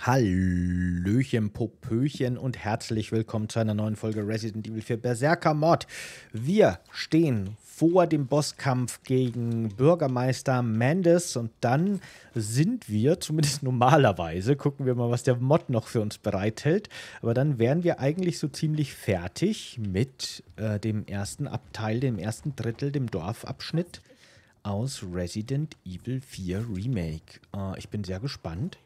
Hallöchen, Popöchen und herzlich willkommen zu einer neuen Folge Resident Evil 4 Berserker Mod. Wir stehen vor dem Bosskampf gegen Bürgermeister Mendes und dann sind wir, zumindest normalerweise, gucken wir mal, was der Mod noch für uns bereithält, aber dann wären wir eigentlich so ziemlich fertig mit äh, dem ersten Abteil, dem ersten Drittel, dem Dorfabschnitt aus Resident Evil 4 Remake. Äh, ich bin sehr gespannt.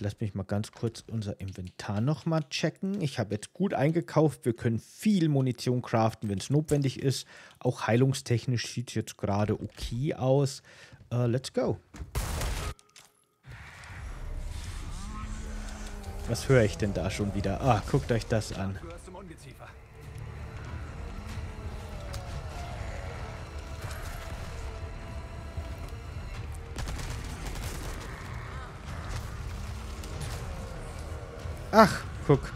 Lasst mich mal ganz kurz unser Inventar nochmal checken. Ich habe jetzt gut eingekauft. Wir können viel Munition craften, wenn es notwendig ist. Auch heilungstechnisch sieht es jetzt gerade okay aus. Uh, let's go. Was höre ich denn da schon wieder? Ah, guckt euch das an. Ach, guck.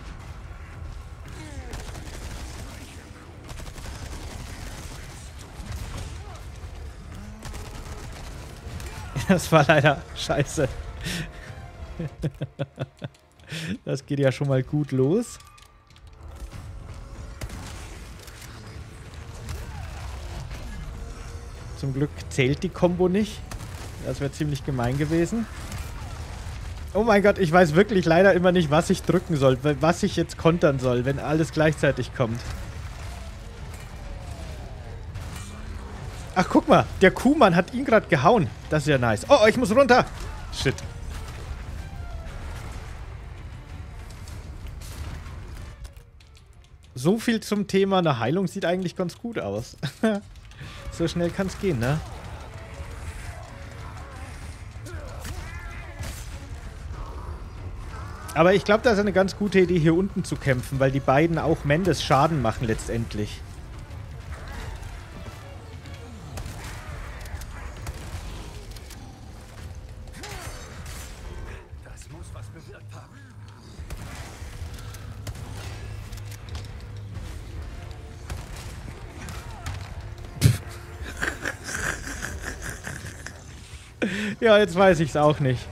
Das war leider scheiße. Das geht ja schon mal gut los. Zum Glück zählt die Combo nicht. Das wäre ziemlich gemein gewesen. Oh mein Gott, ich weiß wirklich leider immer nicht, was ich drücken soll, was ich jetzt kontern soll, wenn alles gleichzeitig kommt. Ach, guck mal, der Kuhmann hat ihn gerade gehauen. Das ist ja nice. Oh, ich muss runter. Shit. So viel zum Thema, eine Heilung sieht eigentlich ganz gut aus. so schnell kann es gehen, ne? Aber ich glaube, das ist eine ganz gute Idee, hier unten zu kämpfen, weil die beiden auch Mendes Schaden machen letztendlich. Ja, jetzt weiß ich es auch nicht.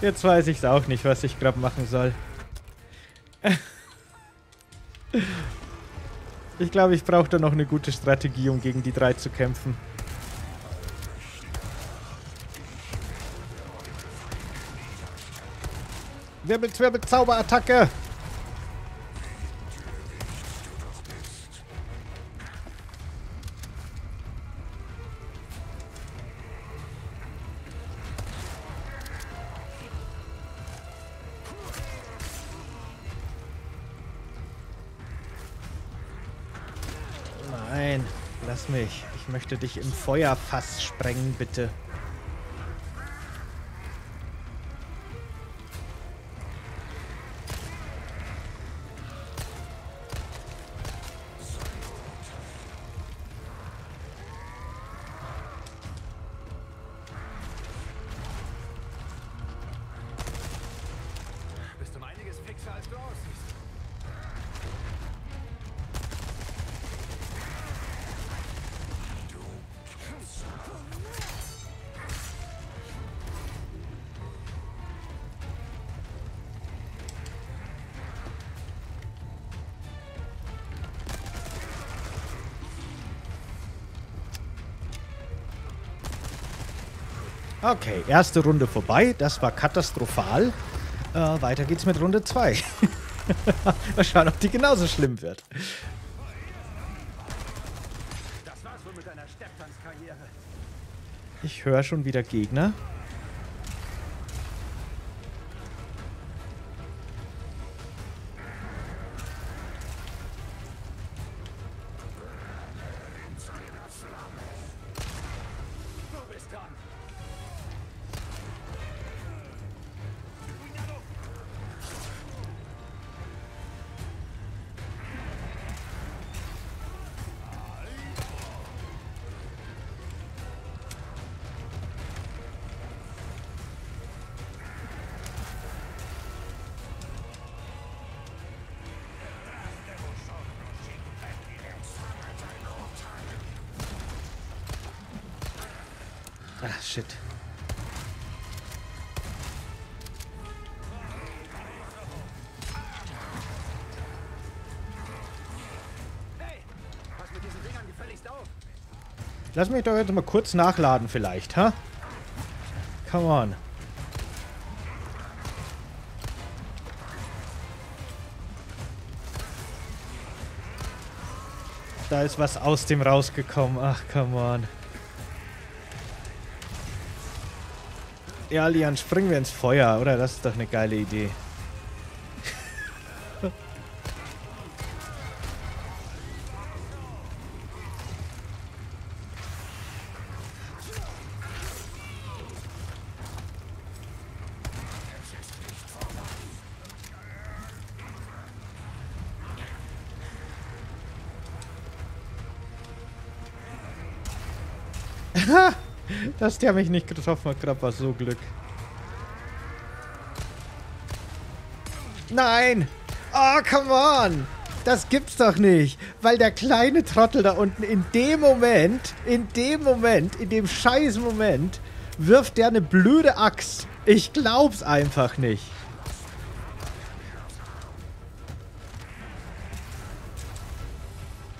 Jetzt weiß ich es auch nicht, was ich gerade machen soll. Ich glaube, ich brauche da noch eine gute Strategie, um gegen die drei zu kämpfen. Wirbel, Wirbel, Zauberattacke! Mich. Ich möchte dich im Feuerfass sprengen, bitte. Okay, erste Runde vorbei. Das war katastrophal. Äh, weiter geht's mit Runde 2. Mal schauen, ob die genauso schlimm wird. Ich höre schon wieder Gegner. Ah, shit. Lass mich doch jetzt mal kurz nachladen vielleicht, ha? Huh? Come on. Da ist was aus dem rausgekommen. Ach, come on. Ja, Lian, springen wir ins Feuer, oder? Das ist doch eine geile Idee. Dass der mich nicht getroffen hat, gerade war so Glück. Nein! Oh, come on! Das gibt's doch nicht. Weil der kleine Trottel da unten in dem Moment, in dem Moment, in dem scheiß Moment, wirft der eine blöde Axt. Ich glaub's einfach nicht.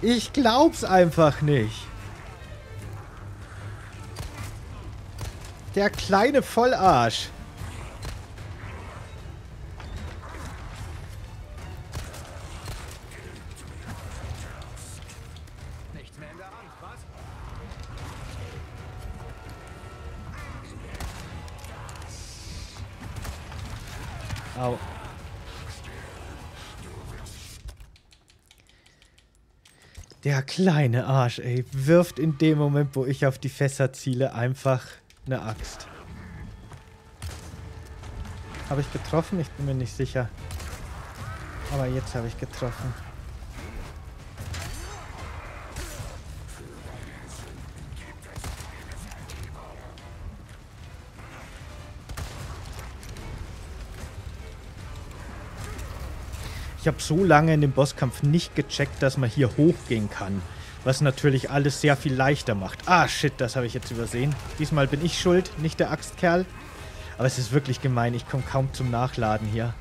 Ich glaub's einfach nicht. Der kleine Vollarsch. Au. Der kleine Arsch, ey, wirft in dem Moment, wo ich auf die Fässer ziele, einfach eine Axt. Habe ich getroffen? Ich bin mir nicht sicher. Aber jetzt habe ich getroffen. Ich habe so lange in dem Bosskampf nicht gecheckt, dass man hier hochgehen kann. Was natürlich alles sehr viel leichter macht. Ah, shit, das habe ich jetzt übersehen. Diesmal bin ich schuld, nicht der Axtkerl. Aber es ist wirklich gemein, ich komme kaum zum Nachladen hier.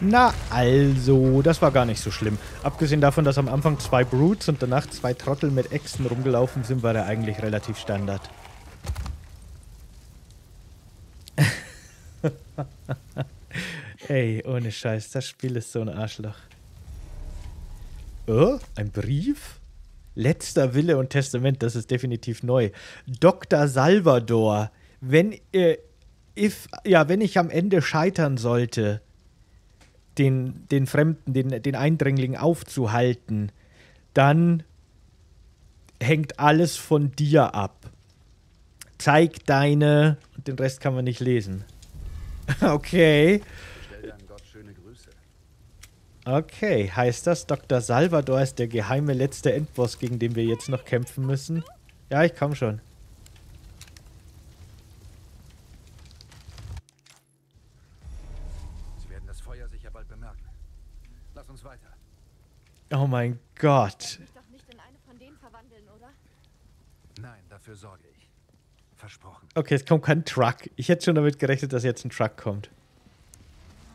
Na also, das war gar nicht so schlimm. Abgesehen davon, dass am Anfang zwei Brutes und danach zwei Trottel mit Äxten rumgelaufen sind, war der eigentlich relativ Standard. Ey, ohne Scheiß, das Spiel ist so ein Arschloch. Oh, ein Brief? Letzter Wille und Testament, das ist definitiv neu. Dr. Salvador, wenn, äh, if, ja, wenn ich am Ende scheitern sollte, den, den Fremden, den, den Eindringling aufzuhalten, dann hängt alles von dir ab. Zeig deine. Und den Rest kann man nicht lesen. okay. Okay, heißt das, Dr. Salvador ist der geheime letzte Endboss, gegen den wir jetzt noch kämpfen müssen? Ja, ich komm schon. Oh mein Gott. Nein, dafür sorge ich. Versprochen. Okay, es kommt kein Truck. Ich hätte schon damit gerechnet, dass jetzt ein Truck kommt.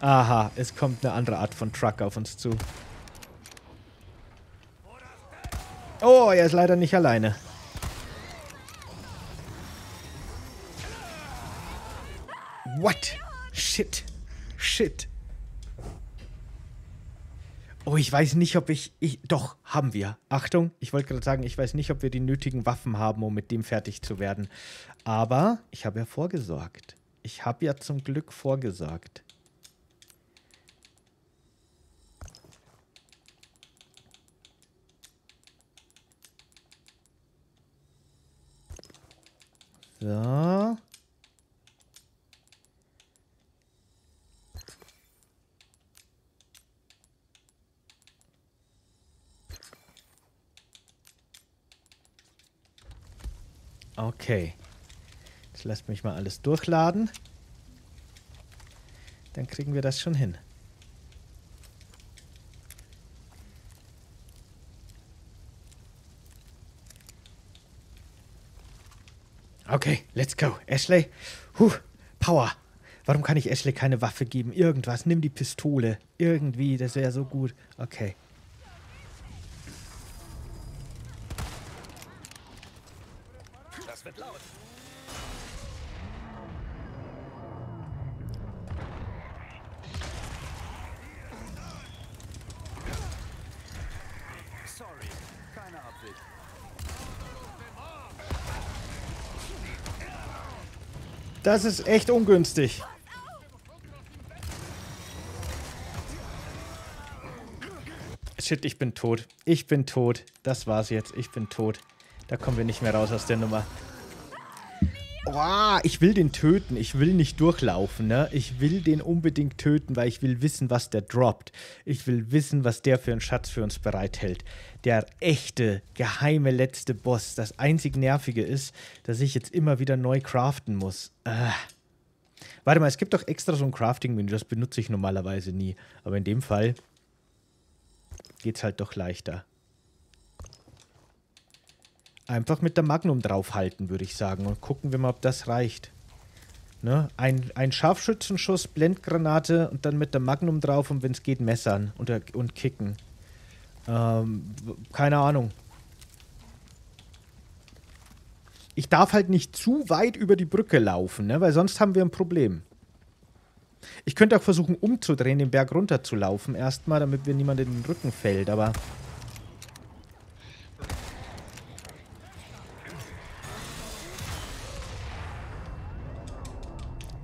Aha, es kommt eine andere Art von Truck auf uns zu. Oh, er ist leider nicht alleine. What? Shit. Shit. Oh, ich weiß nicht, ob ich, ich. Doch, haben wir. Achtung, ich wollte gerade sagen, ich weiß nicht, ob wir die nötigen Waffen haben, um mit dem fertig zu werden. Aber ich habe ja vorgesorgt. Ich habe ja zum Glück vorgesorgt. So. Okay. Jetzt lasst mich mal alles durchladen. Dann kriegen wir das schon hin. Okay, let's go. Ashley, huh, Power. Warum kann ich Ashley keine Waffe geben? Irgendwas, nimm die Pistole. Irgendwie, das wäre so gut. Okay. Das wird laut. Sorry, keine Absicht. Das ist echt ungünstig. Shit, ich bin tot. Ich bin tot. Das war's jetzt. Ich bin tot. Da kommen wir nicht mehr raus aus der Nummer. Oh, ich will den töten. Ich will nicht durchlaufen, ne? Ich will den unbedingt töten, weil ich will wissen, was der droppt. Ich will wissen, was der für einen Schatz für uns bereithält. Der echte, geheime letzte Boss. Das einzig Nervige ist, dass ich jetzt immer wieder neu craften muss. Ah. Warte mal, es gibt doch extra so ein Crafting-Menü. Das benutze ich normalerweise nie. Aber in dem Fall geht's halt doch leichter. Einfach mit der Magnum draufhalten, würde ich sagen. Und gucken wir mal, ob das reicht. Ne? Ein, ein Scharfschützenschuss, Blendgranate und dann mit der Magnum drauf und wenn es geht, messern und, und kicken. Ähm, keine Ahnung. Ich darf halt nicht zu weit über die Brücke laufen, ne? weil sonst haben wir ein Problem. Ich könnte auch versuchen, umzudrehen, den Berg runter zu laufen, erstmal, damit mir niemand in den Rücken fällt, aber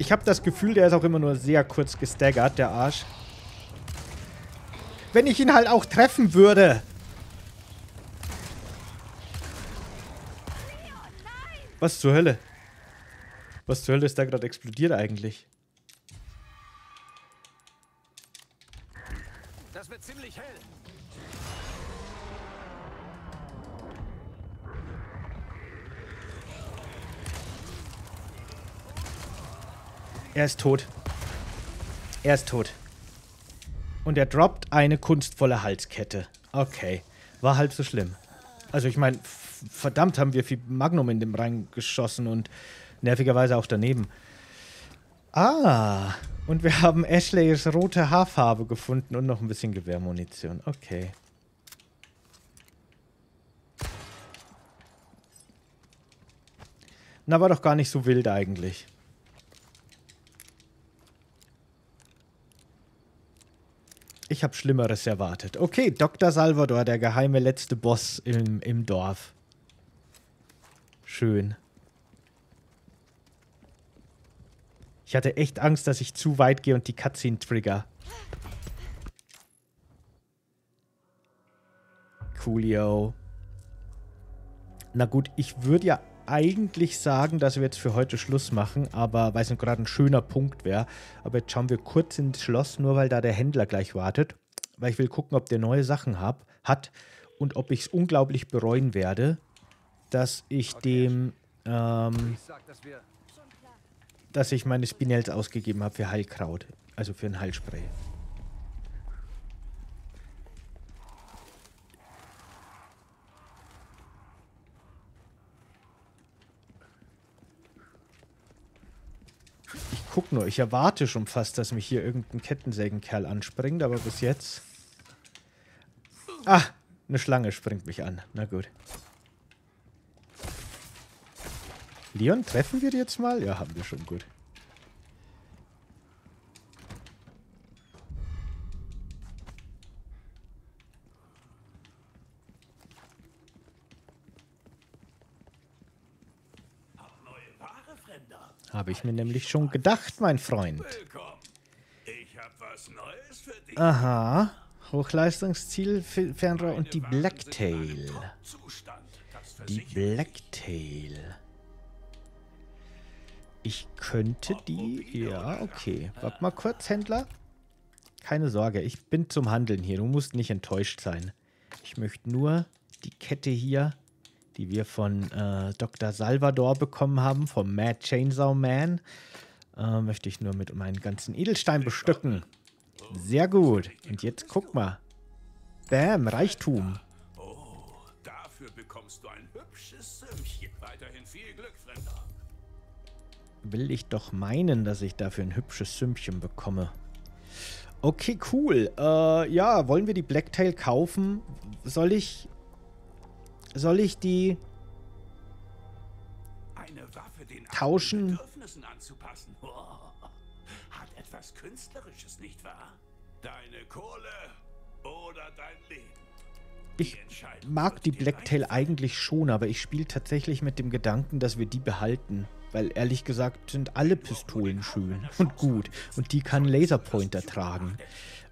Ich habe das Gefühl, der ist auch immer nur sehr kurz gestaggert, der Arsch. Wenn ich ihn halt auch treffen würde. Was zur Hölle? Was zur Hölle ist da gerade explodiert eigentlich? Er ist tot. Er ist tot. Und er droppt eine kunstvolle Halskette. Okay. War halb so schlimm. Also ich meine, verdammt haben wir viel Magnum in dem reingeschossen und nervigerweise auch daneben. Ah, und wir haben Ashleys rote Haarfarbe gefunden und noch ein bisschen Gewehrmunition. Okay. Na, war doch gar nicht so wild eigentlich. Ich habe Schlimmeres erwartet. Okay, Dr. Salvador, der geheime letzte Boss im, im Dorf. Schön. Ich hatte echt Angst, dass ich zu weit gehe und die Cutscene trigger. Coolio. Na gut, ich würde ja eigentlich sagen, dass wir jetzt für heute Schluss machen, aber weil es gerade ein schöner Punkt wäre. Aber jetzt schauen wir kurz ins Schloss, nur weil da der Händler gleich wartet. Weil ich will gucken, ob der neue Sachen hab, hat und ob ich es unglaublich bereuen werde, dass ich dem, ähm, dass ich meine Spinels ausgegeben habe für Heilkraut. Also für ein Heilspray. Guck nur, ich erwarte schon fast, dass mich hier irgendein Kettensägenkerl anspringt, aber bis jetzt... Ah, eine Schlange springt mich an. Na gut. Leon, treffen wir die jetzt mal? Ja, haben wir schon, gut. Habe ich mir nämlich schon gedacht, mein Freund. Aha. Hochleistungsziel, Fernrohr und die Blacktail. Die Blacktail. Ich könnte die. Ja, okay. Warte mal kurz, Händler. Keine Sorge, ich bin zum Handeln hier. Du musst nicht enttäuscht sein. Ich möchte nur die Kette hier, die wir von äh, Dr. Salvador bekommen haben, vom Mad Chainsaw Man, äh, möchte ich nur mit meinen ganzen Edelstein bestücken. Sehr gut. Und jetzt guck mal. Bam, Reichtum. Dafür bekommst du ein hübsches Sümmchen. Weiterhin viel Glück, Frinder. will ich doch meinen, dass ich dafür ein hübsches Sümmchen bekomme. Okay, cool. Äh, ja, wollen wir die Blacktail kaufen? Soll ich. Soll ich die. Tauschen. Oh, hat etwas Künstlerisches, nicht wahr? Deine Kohle oder dein Leben. Ich mag die Blacktail eigentlich schon, aber ich spiele tatsächlich mit dem Gedanken, dass wir die behalten. Weil ehrlich gesagt sind alle Pistolen schön und gut. Und die kann Laserpointer tragen.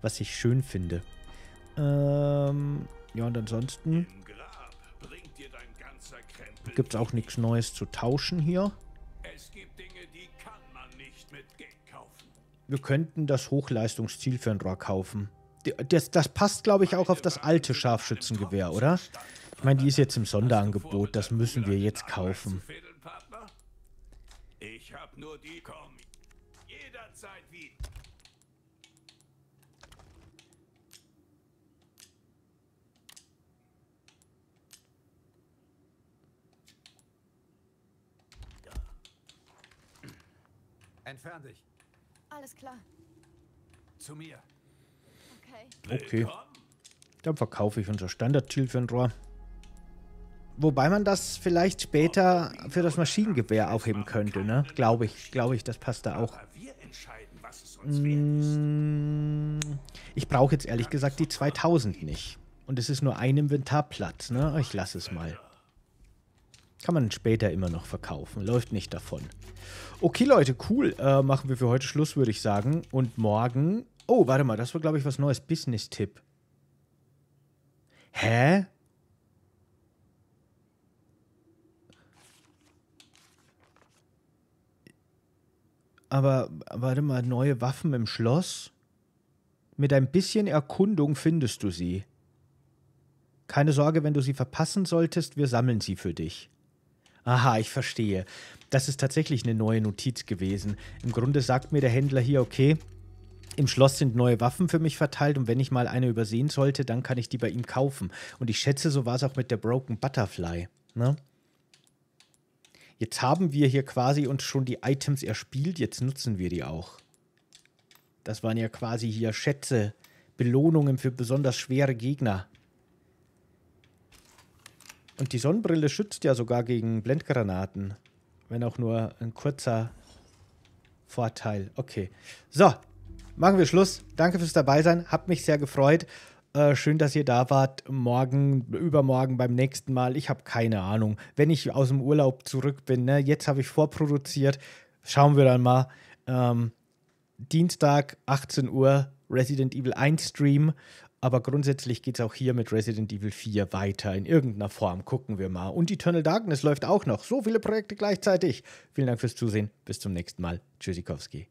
Was ich schön finde. Ähm, ja, und ansonsten gibt es auch nichts Neues zu tauschen hier. Es gibt Dinge, die kann man nicht mit Geld kaufen. Wir könnten das Hochleistungszielfernrohr kaufen. Die- Das, das passt, glaube ich, auch auf das alte Scharfschützengewehr, oder? Ich meine, die ist jetzt im Sonderangebot. Das müssen wir jetzt kaufen. Ich hab nur die komm. Jederzeit wie. Entfern dich. Alles klar. Zu mir. Okay. Okay, dann verkaufe ich unser Standard-Zielfernrohr. Wobei man das vielleicht später für das Maschinengewehr aufheben könnte, ne? Glaube ich, glaube ich, das passt da auch. Mm, Ich brauche jetzt ehrlich gesagt die 2000 nicht. Und es ist nur ein Inventarplatz, ne? Ich lasse es mal. Kann man später immer noch verkaufen. Läuft nicht davon. Okay, Leute, cool. Äh, machen wir für heute Schluss, würde ich sagen. Und morgen. Oh, warte mal, das war, glaube ich, was Neues. Business-Tipp. Hä? Aber warte mal, neue Waffen im Schloss? Mit ein bisschen Erkundung findest du sie. Keine Sorge, wenn du sie verpassen solltest, wir sammeln sie für dich. Aha, ich verstehe. Das ist tatsächlich eine neue Notiz gewesen. Im Grunde sagt mir der Händler hier, okay, im Schloss sind neue Waffen für mich verteilt und wenn ich mal eine übersehen sollte, dann kann ich die bei ihm kaufen. Und ich schätze, so war es auch mit der Broken Butterfly. Ne? Jetzt haben wir hier quasi uns schon die Items erspielt, jetzt nutzen wir die auch. Das waren ja quasi hier Schätze, Belohnungen für besonders schwere Gegner. Und die Sonnenbrille schützt ja sogar gegen Blendgranaten. Wenn auch nur ein kurzer Vorteil. Okay. So, machen wir Schluss. Danke fürs Dabeisein. Hat mich sehr gefreut. Äh, schön, dass ihr da wart. Morgen, übermorgen, beim nächsten Mal. Ich habe keine Ahnung. Wenn ich aus dem Urlaub zurück bin, ne, jetzt habe ich vorproduziert. Schauen wir dann mal. Ähm, Dienstag, 18 Uhr, Resident Evil 1 Stream. Aber grundsätzlich geht es auch hier mit Resident Evil 4 weiter in irgendeiner Form. Gucken wir mal. Und Eternal Darkness läuft auch noch. So viele Projekte gleichzeitig. Vielen Dank fürs Zusehen. Bis zum nächsten Mal. Tschüssikowski.